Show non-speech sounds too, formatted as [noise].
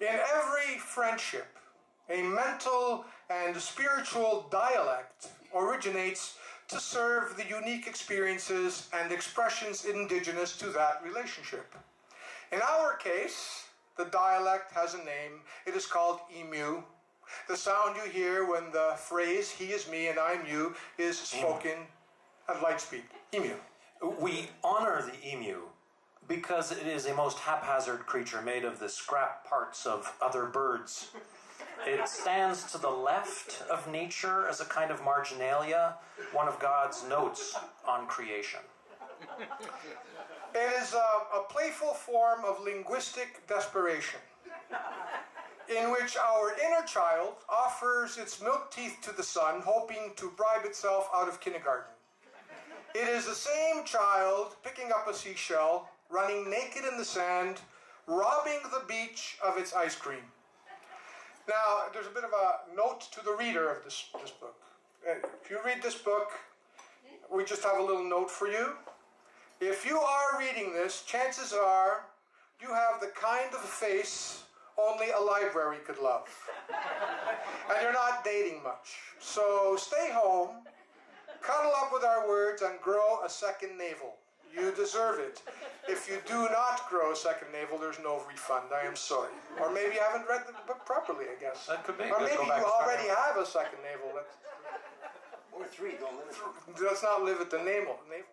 In every friendship, a mental and spiritual dialect originates to serve the unique experiences and expressions indigenous to that relationship. In our case, the dialect has a name. It is called emu. The sound you hear when the phrase he is me and I'm you is spoken at light speed. Emu. We honor the emu because it is a most haphazard creature made of the scrap parts of other birds. It stands to the left of nature as a kind of marginalia, one of God's notes on creation. It is a, a playful form of linguistic desperation in which our inner child offers its milk teeth to the sun, hoping to bribe itself out of kindergarten. It is the same child picking up a seashell, running naked in the sand, robbing the beach of its ice cream. Now, there's a bit of a note to the reader of this, this book. Uh, If you read this book, we just have a little note for you. If you are reading this, chances are you have the kind of face only a library could love. [laughs] and you're not dating much. So stay home, cuddle up with our words, and grow a second navel. You deserve it. If you do not grow a second navel, there's no refund. I am sorry. Or maybe you haven't read the book properly, I guess. That could be. Or Let's maybe go back you to start already have a second navel. Let's, Or three, don't live it. let's not live at the navel. navel.